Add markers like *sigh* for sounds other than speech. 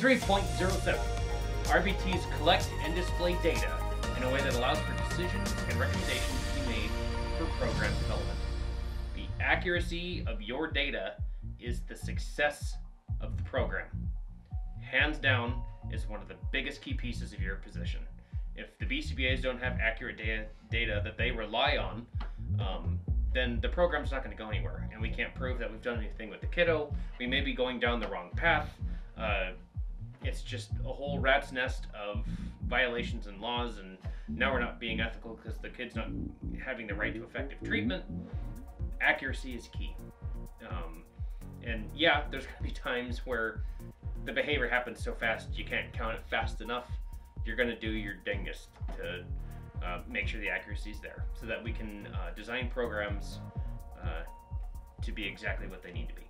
3.07 RBTs collect and display data in a way that allows for decisions and recommendations to be made for program development. The accuracy of your data is the success of the program. Hands down, is one of the biggest key pieces of your position. If the BCBAs don't have accurate data, data that they rely on, um, then the program's not going to go anywhere, and we can't prove that we've done anything with the kiddo. We may be going down the wrong path. Uh, it's just a whole rat's nest of violations and laws, and now we're not being ethical because the kid's not having the right to effective treatment. Accuracy is key. Um, and yeah, there's going to be *laughs* times where the behavior happens so fast you can't count it fast enough. You're going to do your dangest to uh, make sure the accuracy is there so that we can uh, design programs uh, to be exactly what they need to be.